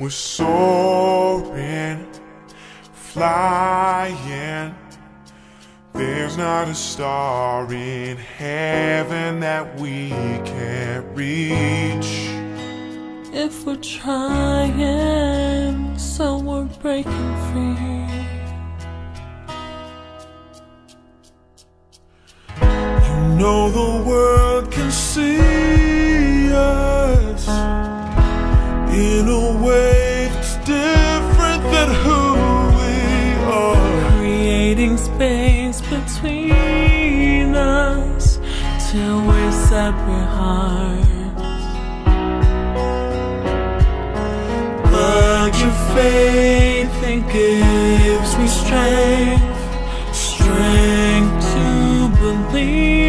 We're soaring, flying. There's not a star in heaven that we can't reach. If we're trying, so we're breaking free. You know the world can see us in a way different than who we are. Creating space between us till we're separate hearts. But your faith it gives me strength, strength to believe.